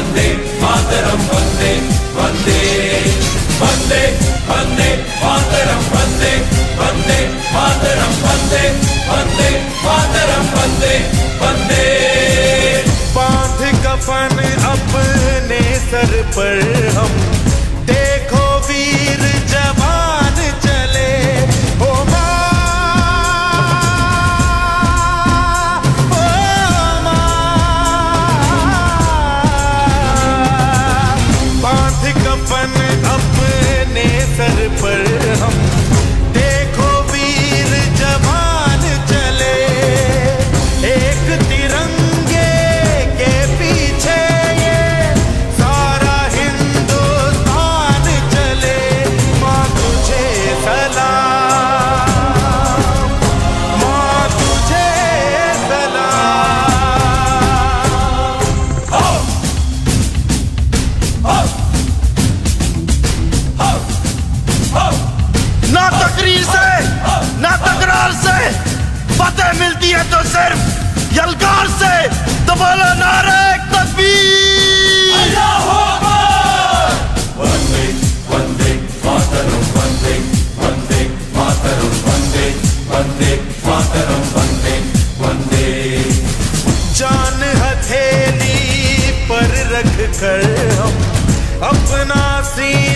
वंदे मातरं वंदे वंदे वंदे वंदे मातरं वंदे वंदे मातरं वंदे वंदे मातरं वंदे वंदे बाँध कफन अपने सर पर see